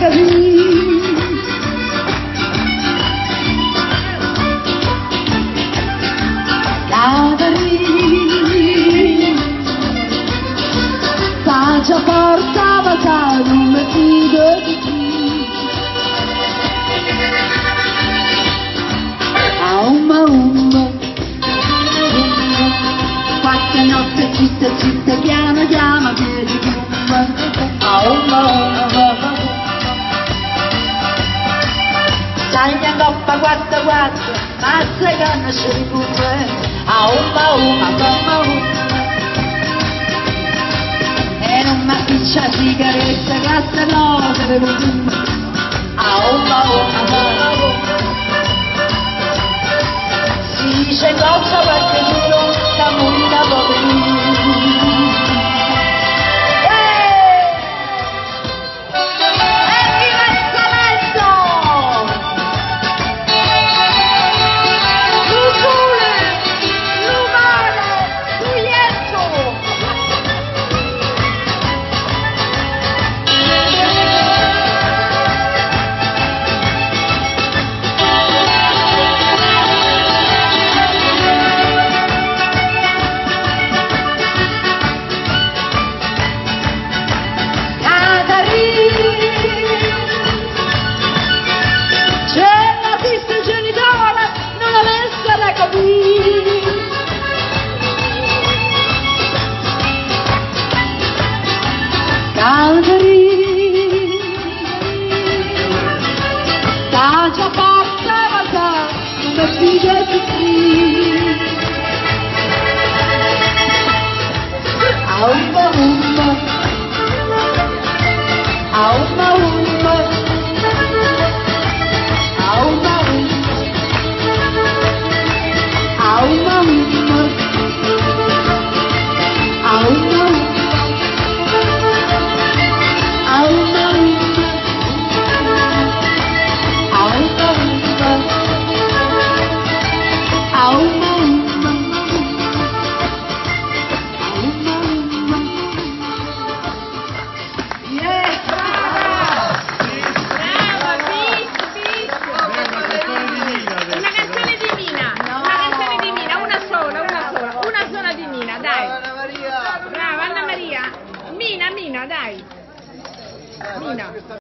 Catarina, sta già portava non mi fido di chi. A umma umma, qualche notte zitta zitta chiama chiama piedi piumba. A umma umma, che coppa guarda, mazza che non si ricupera. A umma umma, umma umma. E non mi appiccia sigaretta, cassa cose per un A umma umma, umma umma. Si dice cosa qualche giuro, la munita Oh, Mina, dai. Mina.